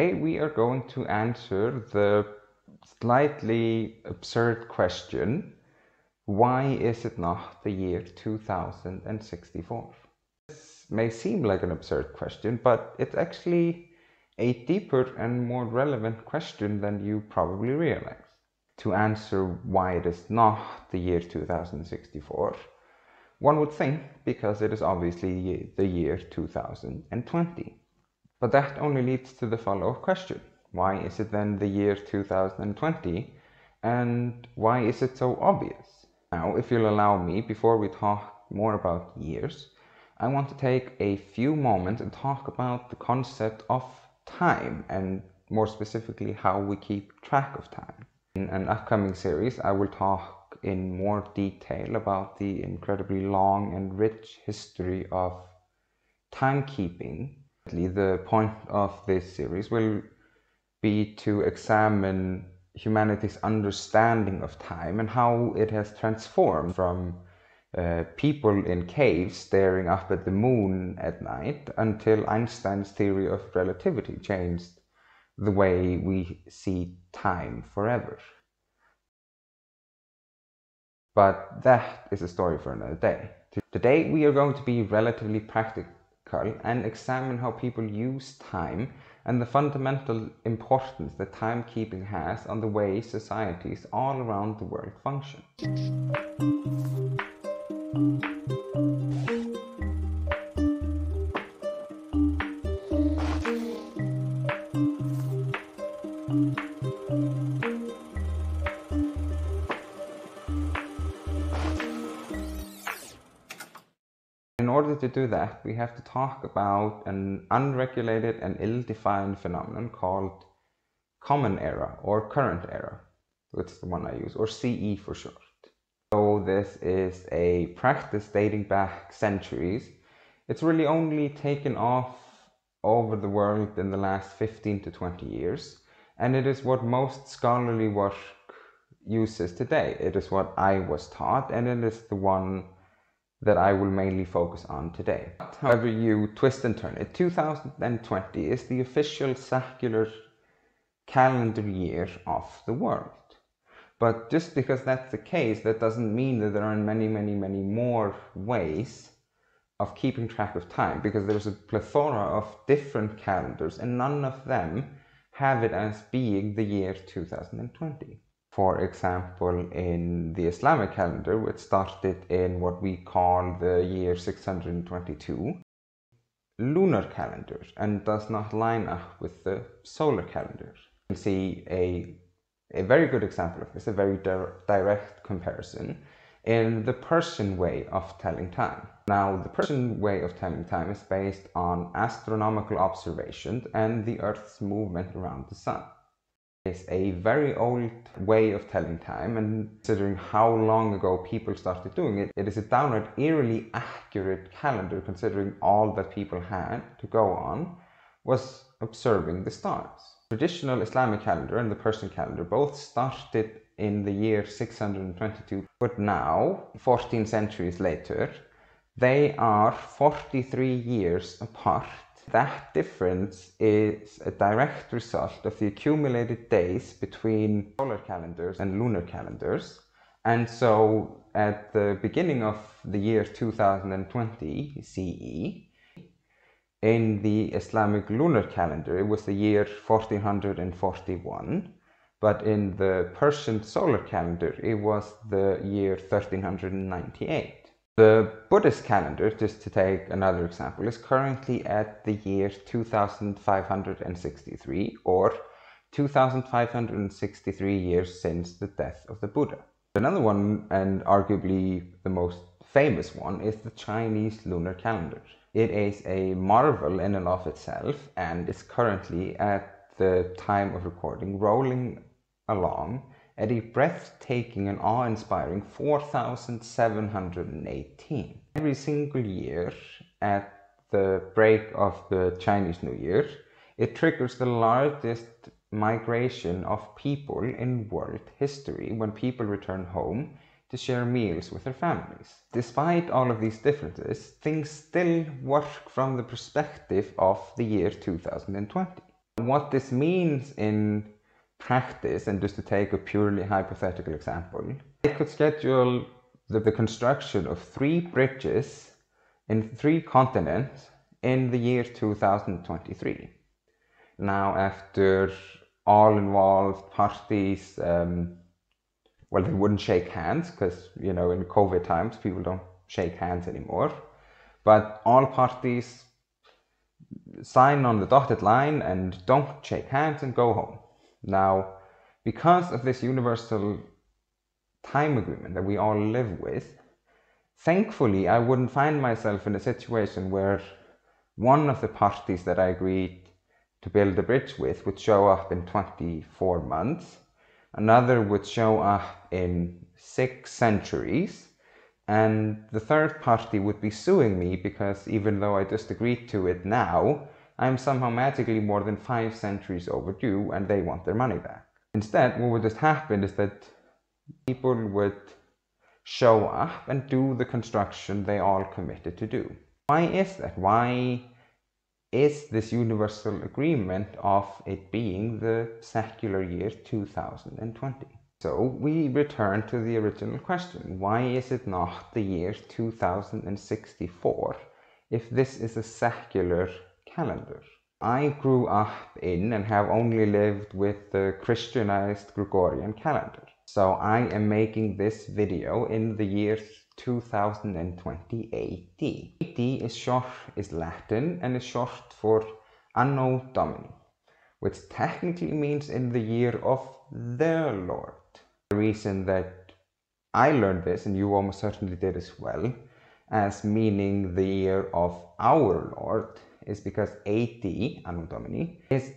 Today we are going to answer the slightly absurd question why is it not the year 2064? This may seem like an absurd question, but it's actually a deeper and more relevant question than you probably realize. To answer why it is not the year 2064, one would think because it is obviously the year 2020. But that only leads to the follow-up question. Why is it then the year 2020? And why is it so obvious? Now, if you'll allow me, before we talk more about years, I want to take a few moments and talk about the concept of time and more specifically how we keep track of time. In an upcoming series, I will talk in more detail about the incredibly long and rich history of timekeeping the point of this series will be to examine humanity's understanding of time and how it has transformed from uh, people in caves staring up at the moon at night until Einstein's theory of relativity changed the way we see time forever. But that is a story for another day. Today we are going to be relatively practical and examine how people use time and the fundamental importance that timekeeping has on the way societies all around the world function. To do that, we have to talk about an unregulated and ill-defined phenomenon called common era or current era. That's the one I use, or CE for short. So this is a practice dating back centuries. It's really only taken off over the world in the last 15 to 20 years. And it is what most scholarly work uses today. It is what I was taught and it is the one that I will mainly focus on today. However you twist and turn it, 2020 is the official secular calendar year of the world. But just because that's the case, that doesn't mean that there aren't many, many, many more ways of keeping track of time because there's a plethora of different calendars and none of them have it as being the year 2020 for example, in the Islamic calendar, which started in what we call the year 622, lunar calendar and does not line up with the solar calendar. You can see a, a very good example of this, a very di direct comparison in the Persian way of telling time. Now, the Persian way of telling time is based on astronomical observations and the Earth's movement around the sun is a very old way of telling time and considering how long ago people started doing it, it is a downright eerily accurate calendar considering all that people had to go on was observing the stars. Traditional Islamic calendar and the Persian calendar both started in the year 622 but now, 14 centuries later, they are 43 years apart that difference is a direct result of the accumulated days between solar calendars and lunar calendars. And so at the beginning of the year 2020 CE, in the Islamic lunar calendar, it was the year 1441, but in the Persian solar calendar, it was the year 1398. The Buddhist calendar, just to take another example, is currently at the year 2563 or 2563 years since the death of the Buddha. Another one, and arguably the most famous one, is the Chinese lunar calendar. It is a marvel in and of itself and is currently at the time of recording rolling along at a breathtaking and awe-inspiring 4,718. Every single year at the break of the Chinese New Year, it triggers the largest migration of people in world history when people return home to share meals with their families. Despite all of these differences, things still work from the perspective of the year 2020. What this means in practice, and just to take a purely hypothetical example, they could schedule the, the construction of three bridges in three continents in the year 2023. Now, after all involved parties, um, well, they wouldn't shake hands because, you know, in COVID times, people don't shake hands anymore. But all parties sign on the dotted line and don't shake hands and go home. Now, because of this universal time agreement that we all live with, thankfully, I wouldn't find myself in a situation where one of the parties that I agreed to build a bridge with would show up in 24 months, another would show up in six centuries, and the third party would be suing me because even though I just agreed to it now, I'm somehow magically more than five centuries overdue and they want their money back. Instead, what would just happen is that people would show up and do the construction they all committed to do. Why is that? Why is this universal agreement of it being the secular year 2020? So we return to the original question. Why is it not the year 2064 if this is a secular calendar? I grew up in and have only lived with the Christianized Gregorian calendar. So I am making this video in the year 2020 AD. AD is short, is Latin and is short for Anno Domini, which technically means in the year of the Lord. The reason that I learned this, and you almost certainly did as well, as meaning the year of our Lord, is because AD, Anno Domini, is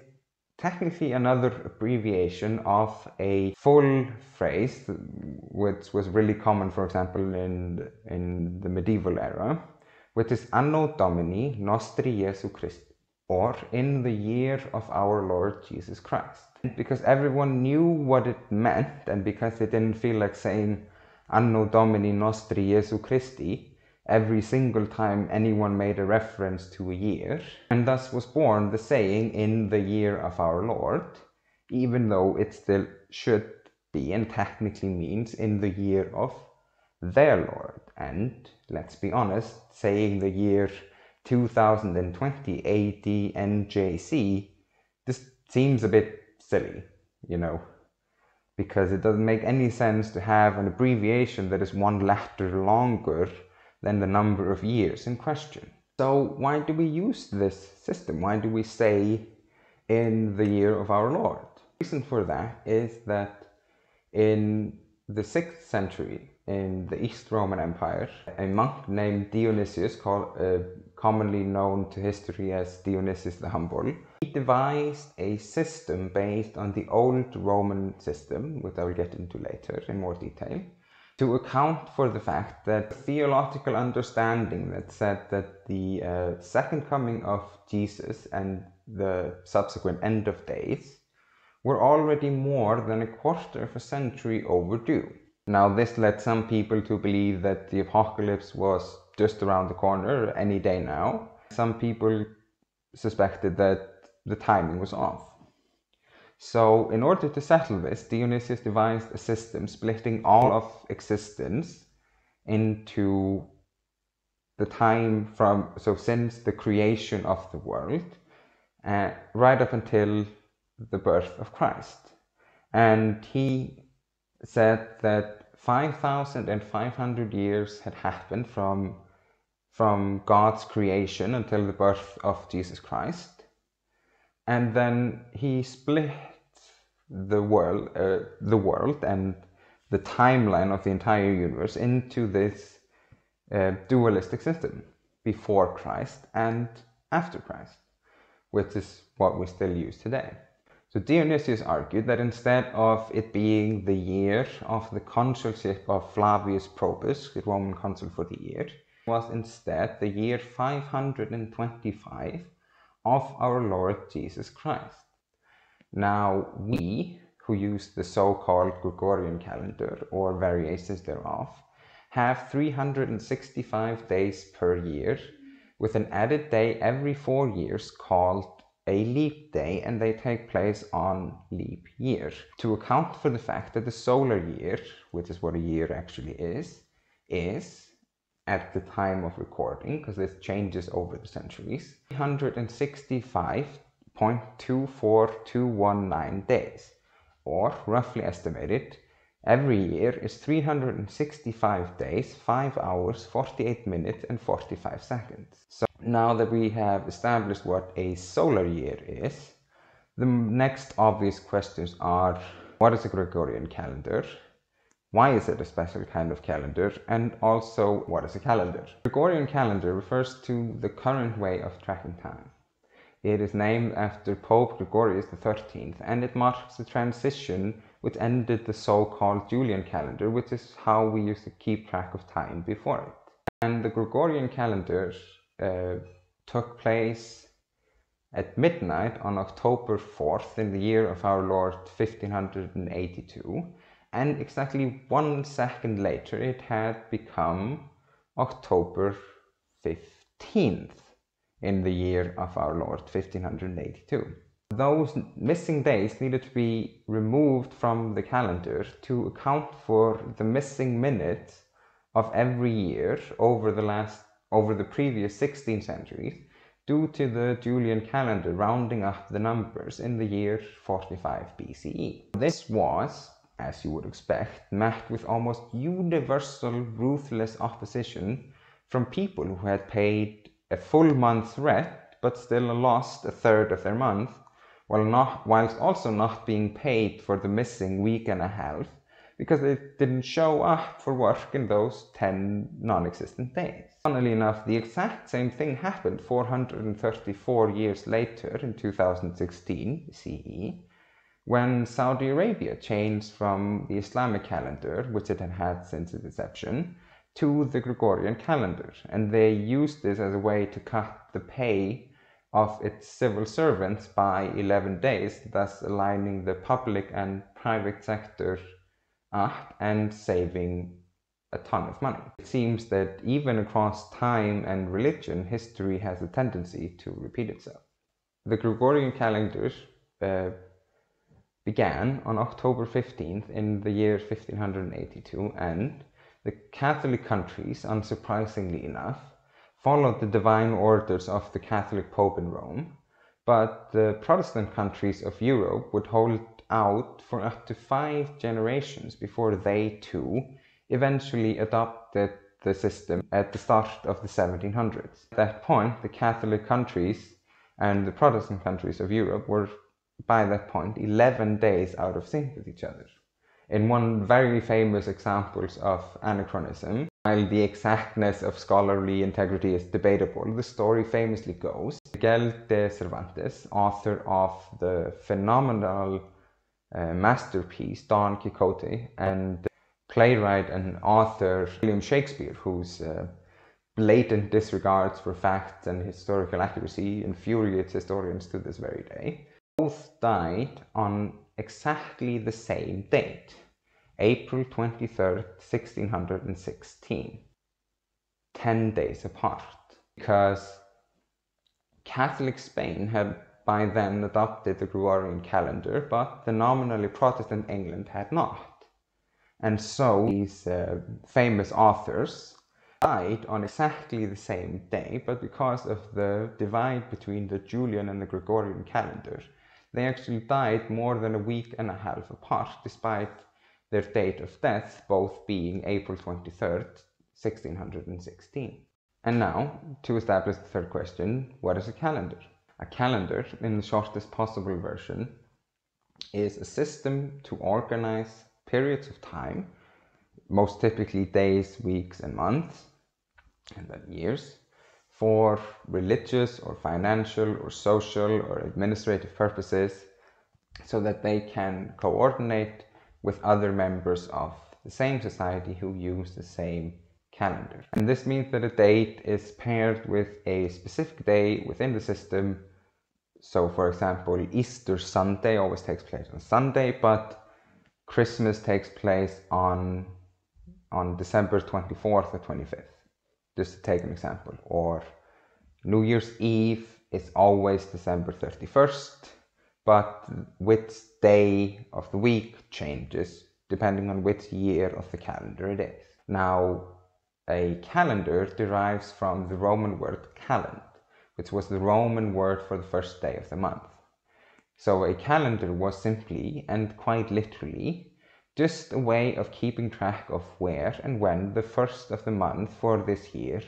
technically another abbreviation of a full phrase which was really common for example in in the medieval era which is anno domini nostri jesu christi or in the year of our lord jesus christ. Because everyone knew what it meant and because they didn't feel like saying anno domini nostri jesu christi every single time anyone made a reference to a year, and thus was born the saying in the year of our Lord, even though it still should be and technically means in the year of their Lord. And let's be honest, saying the year 2020 AD NJC this seems a bit silly, you know, because it doesn't make any sense to have an abbreviation that is one letter longer than the number of years in question. So why do we use this system? Why do we say in the year of our Lord? The reason for that is that in the 6th century in the East Roman Empire, a monk named Dionysius, called, uh, commonly known to history as Dionysius the Humble, he devised a system based on the old Roman system, which I will get into later in more detail, to account for the fact that theological understanding that said that the uh, second coming of Jesus and the subsequent end of days were already more than a quarter of a century overdue. Now, this led some people to believe that the apocalypse was just around the corner any day now. Some people suspected that the timing was off. So in order to settle this, Dionysius devised a system splitting all of existence into the time from, so since the creation of the world, uh, right up until the birth of Christ. And he said that 5,500 years had happened from, from God's creation until the birth of Jesus Christ. And then he split the world, uh, the world and the timeline of the entire universe into this uh, dualistic system before Christ and after Christ, which is what we still use today. So Dionysius argued that instead of it being the year of the consulship of Flavius Probus, the Roman consul for the year, was instead the year 525 of our Lord Jesus Christ. Now, we who use the so-called Gregorian calendar or variations thereof have 365 days per year with an added day every four years called a leap day and they take place on leap year. To account for the fact that the solar year, which is what a year actually is, is at the time of recording, because this changes over the centuries, 365.24219 days, or roughly estimated, every year is 365 days, 5 hours, 48 minutes, and 45 seconds. So now that we have established what a solar year is, the next obvious questions are what is a Gregorian calendar? Why is it a special kind of calendar? And also, what is a calendar? Gregorian calendar refers to the current way of tracking time. It is named after Pope Gregorius XIII and it marks the transition which ended the so-called Julian calendar, which is how we used to keep track of time before it. And the Gregorian calendar uh, took place at midnight on October 4th in the year of our Lord 1582 and exactly one second later it had become October 15th in the year of our Lord 1582. Those missing days needed to be removed from the calendar to account for the missing minutes of every year over the last over the previous 16 centuries due to the Julian calendar rounding up the numbers in the year 45 BCE. This was as you would expect, met with almost universal ruthless opposition from people who had paid a full month's rent but still lost a third of their month, while not, whilst also not being paid for the missing week and a half because they didn't show up for work in those 10 non-existent days. Funnily enough, the exact same thing happened 434 years later in 2016 CE when Saudi Arabia changed from the Islamic calendar, which it had had since its inception, to the Gregorian calendar, and they used this as a way to cut the pay of its civil servants by 11 days, thus aligning the public and private sector up and saving a ton of money. It seems that even across time and religion, history has a tendency to repeat itself. The Gregorian calendar uh, began on October 15th in the year 1582 and the Catholic countries, unsurprisingly enough, followed the divine orders of the Catholic Pope in Rome, but the Protestant countries of Europe would hold out for up to five generations before they too eventually adopted the system at the start of the 1700s. At that point, the Catholic countries and the Protestant countries of Europe were by that point 11 days out of sync with each other. In one very famous examples of anachronism, while the exactness of scholarly integrity is debatable, the story famously goes Miguel de Cervantes, author of the phenomenal uh, masterpiece Don Quixote, and playwright and author William Shakespeare, whose uh, blatant disregards for facts and historical accuracy infuriates historians to this very day, both died on exactly the same date, April 23rd, 1616, 10 days apart, because Catholic Spain had by then adopted the Gregorian calendar, but the nominally Protestant England had not. And so these uh, famous authors died on exactly the same day, but because of the divide between the Julian and the Gregorian calendar, they actually died more than a week and a half apart, despite their date of death both being April 23rd, 1616. And now, to establish the third question, what is a calendar? A calendar, in the shortest possible version, is a system to organize periods of time, most typically days, weeks, and months, and then years, for religious or financial or social or administrative purposes so that they can coordinate with other members of the same society who use the same calendar. And this means that a date is paired with a specific day within the system. So for example, Easter Sunday always takes place on Sunday, but Christmas takes place on, on December 24th or 25th just to take an example. Or New Year's Eve is always December 31st, but which day of the week changes depending on which year of the calendar it is. Now, a calendar derives from the Roman word calend, which was the Roman word for the first day of the month. So a calendar was simply and quite literally just a way of keeping track of where and when the first of the month for this year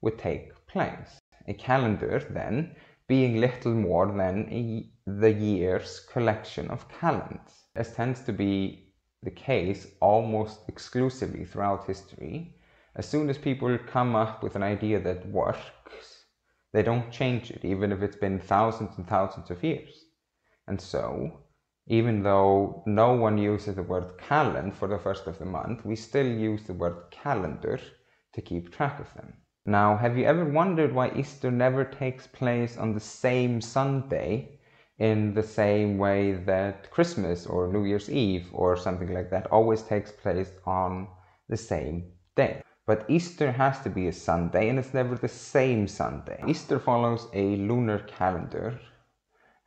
would take place. A calendar, then, being little more than a, the year's collection of calends, as tends to be the case almost exclusively throughout history as soon as people come up with an idea that works, they don't change it, even if it's been thousands and thousands of years. And so, even though no one uses the word calend for the first of the month, we still use the word calendar to keep track of them. Now, have you ever wondered why Easter never takes place on the same Sunday in the same way that Christmas or New Year's Eve or something like that always takes place on the same day? But Easter has to be a Sunday and it's never the same Sunday. Easter follows a lunar calendar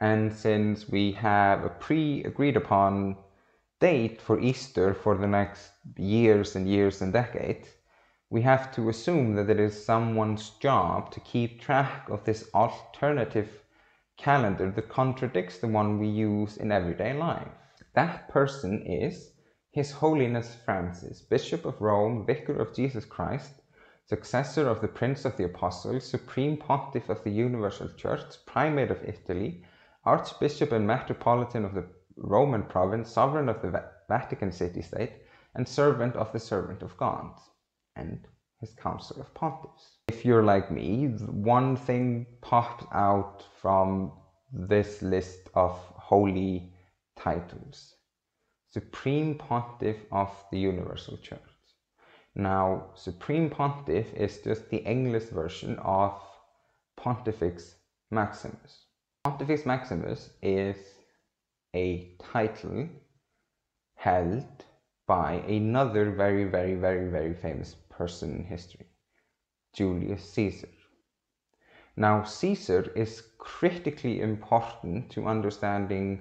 and since we have a pre-agreed upon date for Easter for the next years and years and decades, we have to assume that it is someone's job to keep track of this alternative calendar that contradicts the one we use in everyday life. That person is his Holiness Francis, Bishop of Rome, Vicar of Jesus Christ, successor of the Prince of the Apostles, Supreme Pontiff of the Universal Church, Primate of Italy, Archbishop and Metropolitan of the Roman Province, Sovereign of the Vatican City State, and Servant of the Servant of God, and his Council of Pontiffs. If you're like me, one thing pops out from this list of holy titles Supreme Pontiff of the Universal Church. Now, Supreme Pontiff is just the English version of Pontifex Maximus. Pontifex Maximus is a title held by another very, very, very, very famous person in history, Julius Caesar. Now, Caesar is critically important to understanding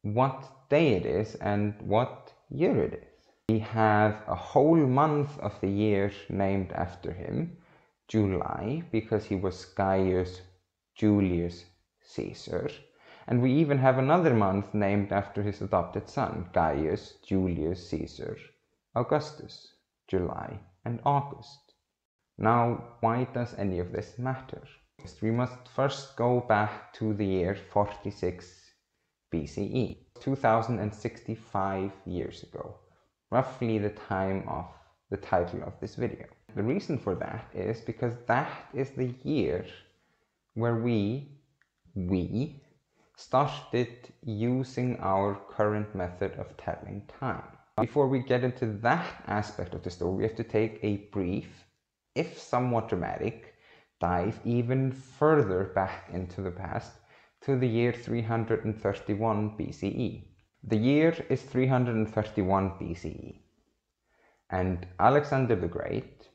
what day it is and what year it is. We have a whole month of the year named after him, July, because he was Gaius Julius Caesar. And we even have another month named after his adopted son, Gaius Julius Caesar Augustus, July and August. Now, why does any of this matter? We must first go back to the year 46 BCE, 2065 years ago, roughly the time of the title of this video. The reason for that is because that is the year where we, we, started using our current method of telling time. Before we get into that aspect of the story, we have to take a brief, if somewhat dramatic, dive even further back into the past to the year 331 BCE. The year is 331 BCE. And Alexander the Great,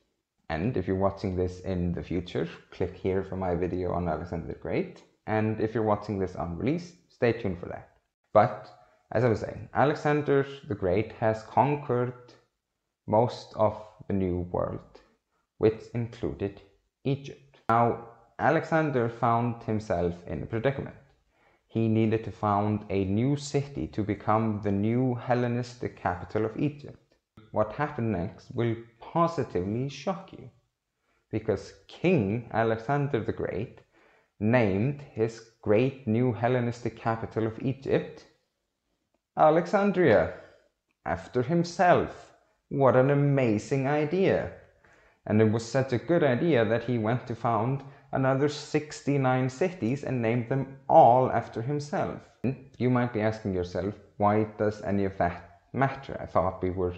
and if you're watching this in the future, click here for my video on Alexander the Great. And if you're watching this on release, stay tuned for that. But as I was saying, Alexander the Great has conquered most of the New World, which included Egypt. Now, Alexander found himself in a predicament. He needed to found a new city to become the new Hellenistic capital of Egypt. What happened next will positively shock you, because King Alexander the Great named his great new Hellenistic capital of Egypt Alexandria, after himself. What an amazing idea! And it was such a good idea that he went to found another 69 cities and named them all after himself. You might be asking yourself, why does any of that matter? I thought we were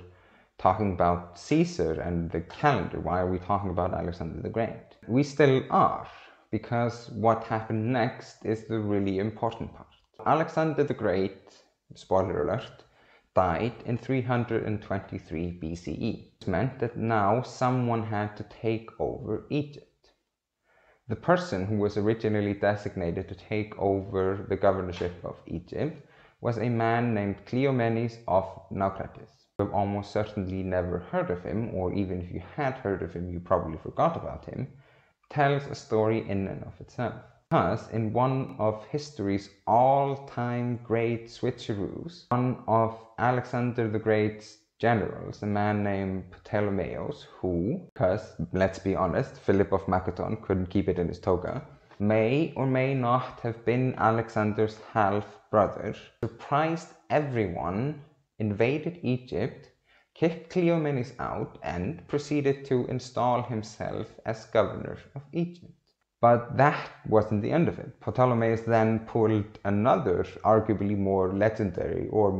talking about Caesar and the calendar. Why are we talking about Alexander the Great? We still are, because what happened next is the really important part. Alexander the Great, spoiler alert, died in 323 BCE. It meant that now someone had to take over Egypt. The person who was originally designated to take over the governorship of Egypt was a man named Cleomenes of Naucratis. You've almost certainly never heard of him, or even if you had heard of him, you probably forgot about him, tells a story in and of itself. Because in one of history's all-time great switcheroos, one of Alexander the Great's generals, a man named Ptolemaeus, who, because let's be honest, Philip of Macedon couldn't keep it in his toga, may or may not have been Alexander's half brother, surprised everyone, invaded Egypt, kicked Cleomenes out, and proceeded to install himself as governor of Egypt. But that wasn't the end of it. Ptolemaeus then pulled another, arguably more legendary or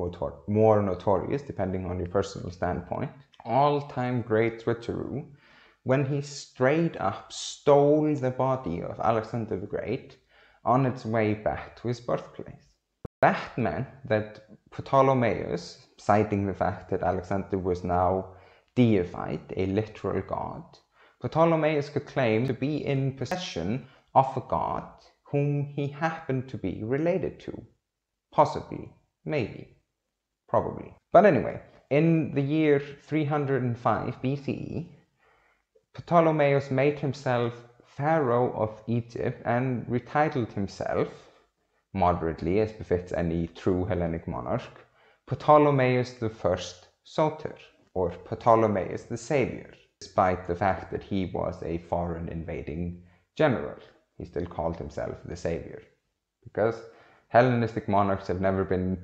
more notorious, depending on your personal standpoint, all time great switcheroo when he straight up stole the body of Alexander the Great on its way back to his birthplace. That meant that Ptolemaeus, citing the fact that Alexander was now deified, a literal god, Ptolemaeus could claim to be in possession of a god whom he happened to be related to. Possibly, maybe, probably. But anyway, in the year 305 BCE, Ptolemaeus made himself pharaoh of Egypt and retitled himself, moderately as befits any true Hellenic monarch, Ptolemaeus I Soter, or Ptolemaeus the Savior despite the fact that he was a foreign invading general. He still called himself the savior because Hellenistic monarchs have never been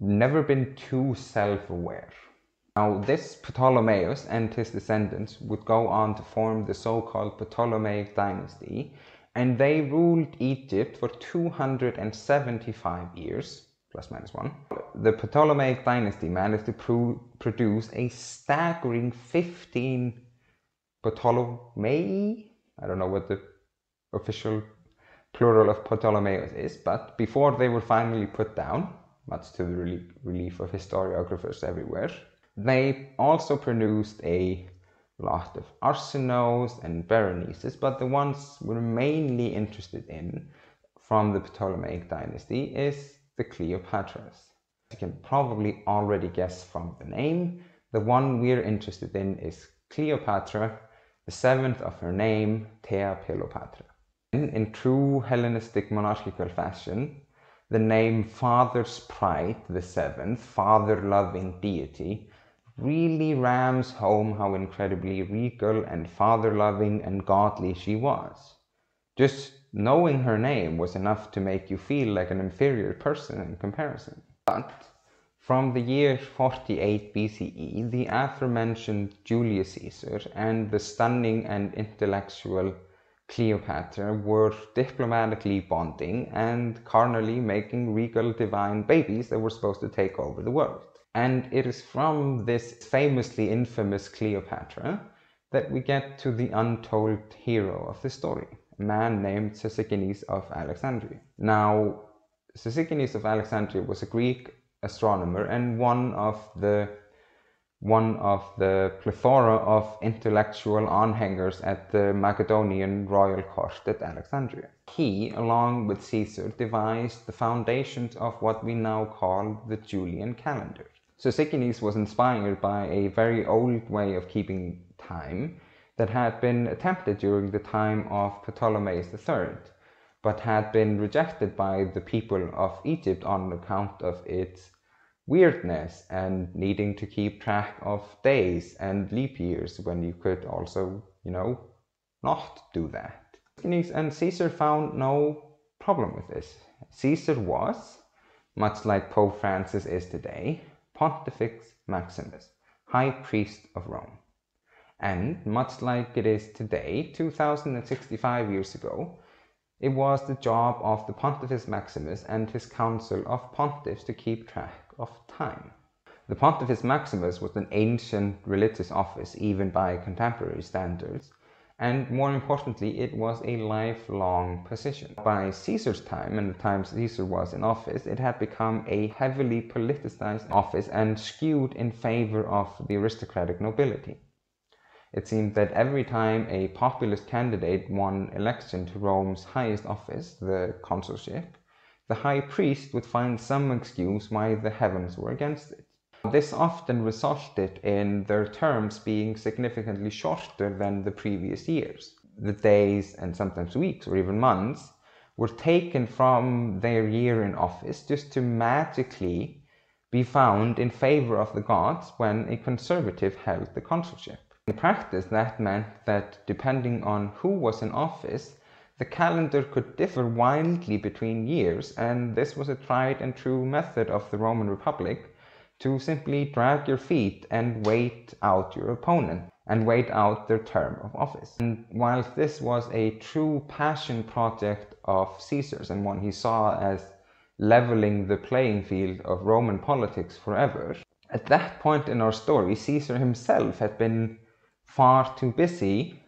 never been too self-aware. Now this Ptolemaeus and his descendants would go on to form the so-called Ptolemaic dynasty and they ruled Egypt for 275 years plus minus one. The Ptolemaic dynasty managed to pro produce a staggering 15 Ptolemai. I don't know what the official plural of Ptolemaios is, but before they were finally put down, much to the relief of historiographers everywhere, they also produced a lot of Arsinoes and Berenices, but the ones we're mainly interested in from the Ptolemaic dynasty is the Cleopatras. You can probably already guess from the name, the one we're interested in is Cleopatra, the seventh of her name, Thea Philopator. In, in true Hellenistic monarchical fashion, the name Father Sprite, the seventh, father-loving deity, really rams home how incredibly regal and father-loving and godly she was. Just knowing her name was enough to make you feel like an inferior person in comparison. But from the year 48 BCE, the aforementioned Julius Caesar and the stunning and intellectual Cleopatra were diplomatically bonding and carnally making regal divine babies that were supposed to take over the world. And it is from this famously infamous Cleopatra that we get to the untold hero of the story a man named Sosigenes of Alexandria. Now, Sosigenes of Alexandria was a Greek astronomer and one of the one of the plethora of intellectual anhangers at the Macedonian royal court at Alexandria. He, along with Caesar, devised the foundations of what we now call the Julian calendar. Sosigenes was inspired by a very old way of keeping time that had been attempted during the time of Ptolemy III, but had been rejected by the people of Egypt on account of its weirdness and needing to keep track of days and leap years when you could also, you know, not do that. And Caesar found no problem with this. Caesar was, much like Pope Francis is today, Pontifex Maximus, High Priest of Rome. And much like it is today, 2065 years ago, it was the job of the Pontifex Maximus and his council of pontiffs to keep track of time. The Pontifex Maximus was an ancient religious office, even by contemporary standards, and more importantly, it was a lifelong position. By Caesar's time, and the time Caesar was in office, it had become a heavily politicized office and skewed in favor of the aristocratic nobility. It seemed that every time a populist candidate won election to Rome's highest office, the consulship, the high priest would find some excuse why the heavens were against it. This often resulted in their terms being significantly shorter than the previous years. The days and sometimes weeks or even months were taken from their year in office just to magically be found in favor of the gods when a conservative held the consulship. In practice, that meant that depending on who was in office, the calendar could differ wildly between years, and this was a tried and true method of the Roman Republic to simply drag your feet and wait out your opponent and wait out their term of office. And while this was a true passion project of Caesar's and one he saw as leveling the playing field of Roman politics forever, at that point in our story, Caesar himself had been far too busy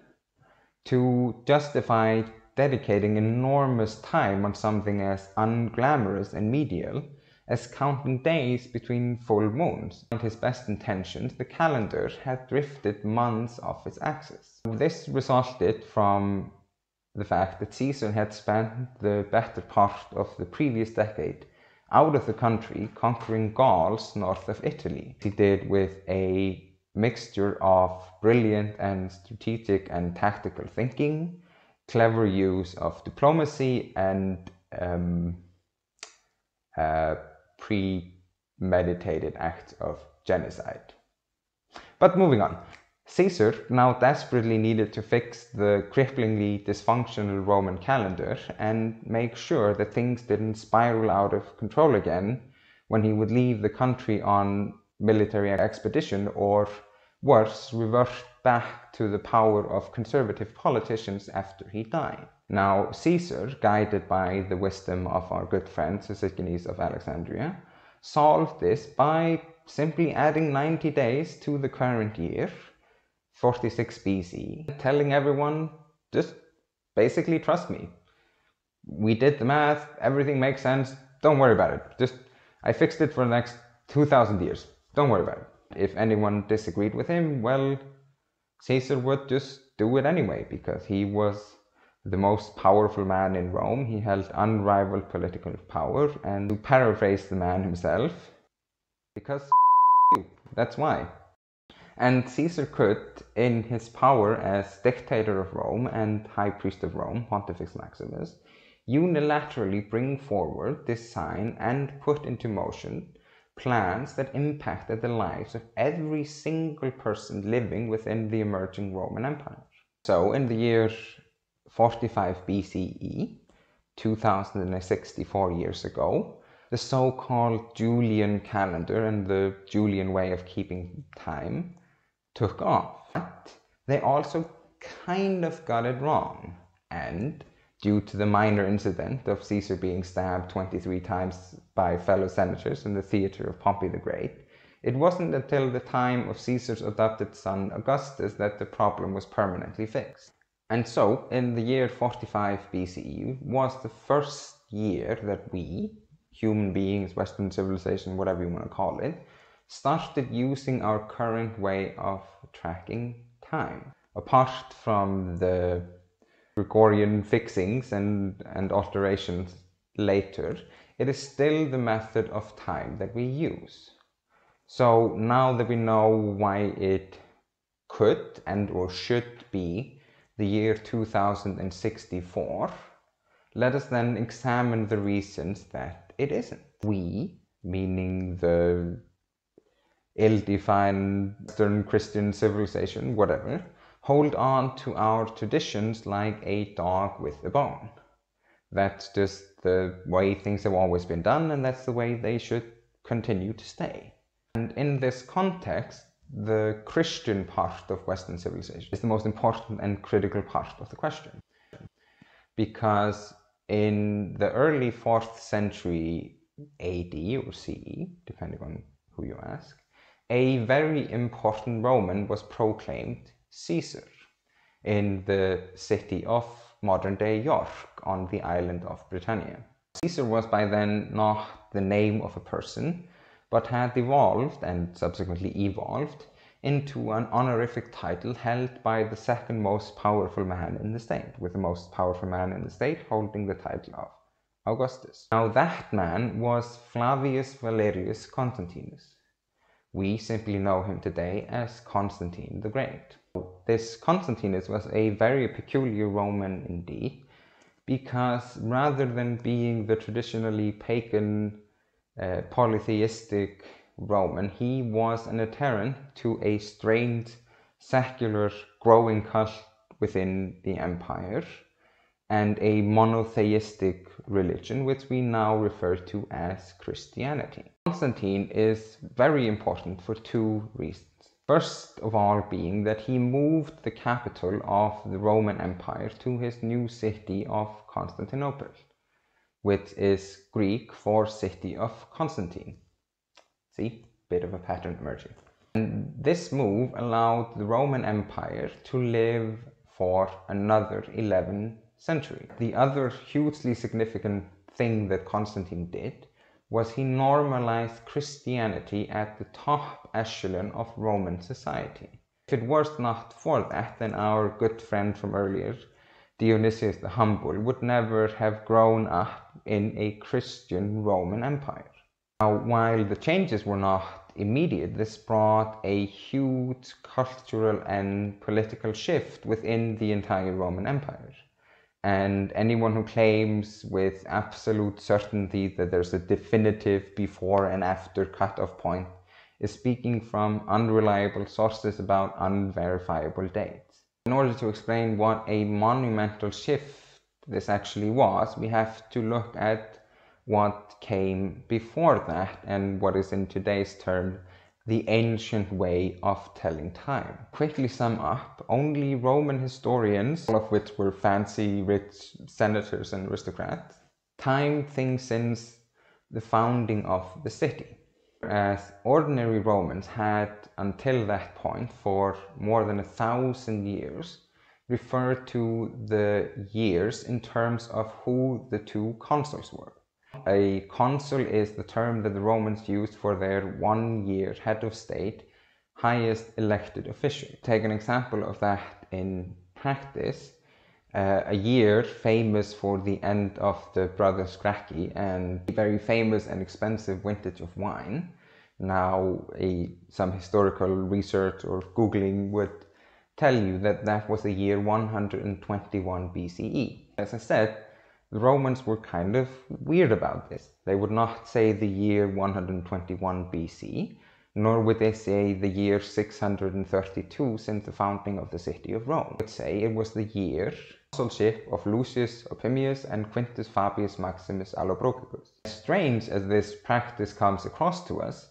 to justify dedicating enormous time on something as unglamorous and medial as counting days between full moons. And his best intentions, the calendar had drifted months off its axis. This resulted from the fact that Caesar had spent the better part of the previous decade out of the country conquering Gauls north of Italy. He did with a mixture of brilliant and strategic and tactical thinking, clever use of diplomacy, and um, uh, premeditated acts of genocide. But moving on. Caesar now desperately needed to fix the cripplingly dysfunctional Roman calendar and make sure that things didn't spiral out of control again when he would leave the country on military expedition or worse, revert back to the power of conservative politicians after he died. Now, Caesar, guided by the wisdom of our good friend Sosigenes of Alexandria, solved this by simply adding 90 days to the current year, 46 BC, telling everyone, just basically trust me. We did the math, everything makes sense, don't worry about it. Just, I fixed it for the next 2000 years, don't worry about it. If anyone disagreed with him, well, Caesar would just do it anyway because he was the most powerful man in Rome. He held unrivaled political power, and to paraphrase the man himself, because that's why. And Caesar could, in his power as dictator of Rome and high priest of Rome, Pontifex Maximus, unilaterally bring forward, design, and put into motion plans that impacted the lives of every single person living within the emerging Roman Empire. So, in the year 45 BCE, 2064 years ago, the so called Julian calendar and the Julian way of keeping time took off. But they also kind of got it wrong, and due to the minor incident of Caesar being stabbed 23 times by fellow senators in the theater of Pompey the Great, it wasn't until the time of Caesar's adopted son Augustus that the problem was permanently fixed. And so, in the year 45 BCE, was the first year that we, human beings, Western civilization, whatever you want to call it, started using our current way of tracking time. Apart from the Gregorian fixings and, and alterations later, it is still the method of time that we use. So now that we know why it could and or should be the year 2064, let us then examine the reasons that it isn't. We, meaning the ill-defined Western Christian civilization, whatever, hold on to our traditions like a dog with a bone. That's just the way things have always been done, and that's the way they should continue to stay. And in this context, the Christian part of Western civilization is the most important and critical part of the question. Because in the early 4th century AD or CE, depending on who you ask, a very important Roman was proclaimed Caesar in the city of modern day York on the island of Britannia. Caesar was by then not the name of a person, but had evolved and subsequently evolved into an honorific title held by the second most powerful man in the state, with the most powerful man in the state holding the title of Augustus. Now that man was Flavius Valerius Constantinus. We simply know him today as Constantine the Great. This Constantinus was a very peculiar Roman indeed, because rather than being the traditionally pagan, uh, polytheistic Roman, he was an adherent to a strained, secular, growing cult within the empire and a monotheistic religion, which we now refer to as Christianity. Constantine is very important for two reasons. First of all, being that he moved the capital of the Roman Empire to his new city of Constantinople, which is Greek for city of Constantine. See, bit of a pattern emerging. And this move allowed the Roman Empire to live for another 11 centuries. The other hugely significant thing that Constantine did was he normalized Christianity at the top echelon of Roman society. If it was not for that, then our good friend from earlier, Dionysius the Humble, would never have grown up in a Christian Roman Empire. Now, while the changes were not immediate, this brought a huge cultural and political shift within the entire Roman Empire. And anyone who claims with absolute certainty that there's a definitive before and after cutoff point is speaking from unreliable sources about unverifiable dates. In order to explain what a monumental shift this actually was, we have to look at what came before that and what is in today's term the ancient way of telling time. Quickly sum up, only Roman historians, all of which were fancy, rich senators and aristocrats, time things since the founding of the city. As ordinary Romans had until that point, for more than a thousand years, referred to the years in terms of who the two consuls were. A consul is the term that the Romans used for their one year head of state, highest elected official. Take an example of that in practice. Uh, a year famous for the end of the Brothers Gracchi and very famous and expensive vintage of wine. Now, a, some historical research or Googling would tell you that that was the year 121 BCE. As I said, the Romans were kind of weird about this. They would not say the year 121 BC, nor would they say the year 632 since the founding of the city of Rome. They would say it was the year consulship of Lucius Opimius and Quintus Fabius Maximus Allobrogicus. As strange as this practice comes across to us,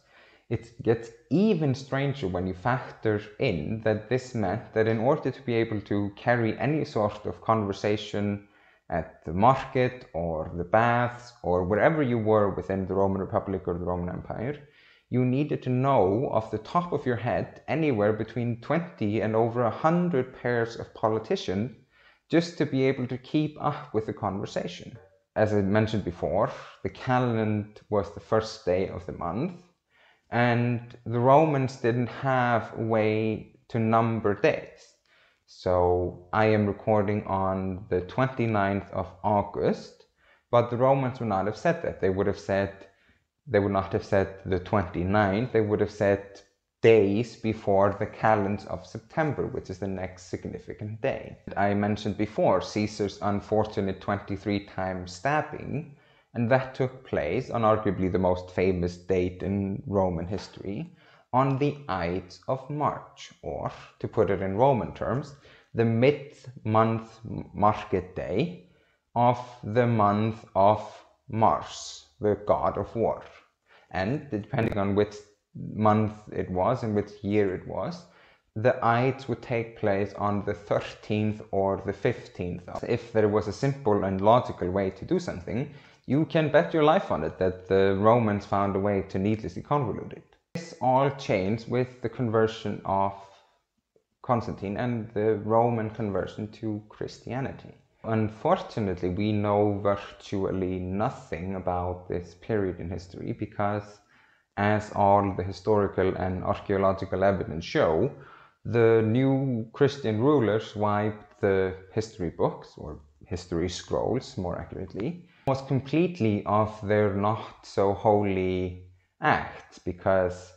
it gets even stranger when you factor in that this meant that in order to be able to carry any sort of conversation at the market or the baths or wherever you were within the Roman Republic or the Roman Empire, you needed to know off the top of your head anywhere between 20 and over 100 pairs of politicians just to be able to keep up with the conversation. As I mentioned before, the calend was the first day of the month, and the Romans didn't have a way to number days. So I am recording on the 29th of August, but the Romans would not have said that. They would have said, they would not have said the 29th, they would have said days before the calends of September, which is the next significant day. I mentioned before Caesar's unfortunate 23 time stabbing, and that took place on arguably the most famous date in Roman history, on the 8th of March, or to put it in Roman terms, the mid-month market day of the month of Mars, the god of war. And depending on which month it was and which year it was, the Ides would take place on the 13th or the 15th. If there was a simple and logical way to do something, you can bet your life on it that the Romans found a way to needlessly convolute it. This all changed with the conversion of Constantine and the Roman conversion to Christianity. Unfortunately, we know virtually nothing about this period in history because as all the historical and archaeological evidence show, the new Christian rulers wiped the history books, or history scrolls more accurately, was completely of their not so holy acts because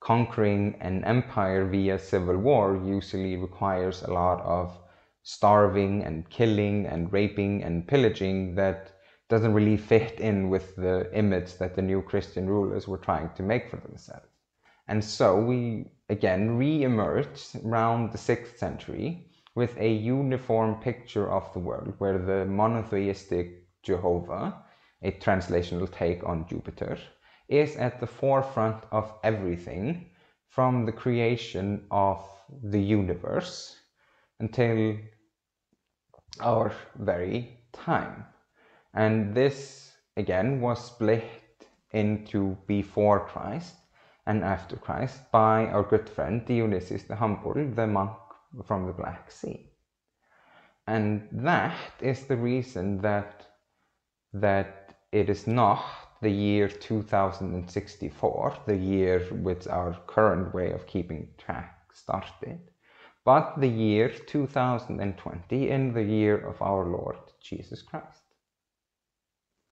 conquering an empire via civil war usually requires a lot of starving and killing and raping and pillaging that doesn't really fit in with the image that the new Christian rulers were trying to make for themselves. And so we again re-emerged around the 6th century with a uniform picture of the world where the monotheistic Jehovah, a translational take on Jupiter, is at the forefront of everything from the creation of the universe until our very time. And this again was split into before Christ and after Christ by our good friend Dionysius the Humble, the monk from the Black Sea. And that is the reason that that it is not the year 2064, the year which our current way of keeping track started, but the year 2020 in the year of our Lord Jesus Christ.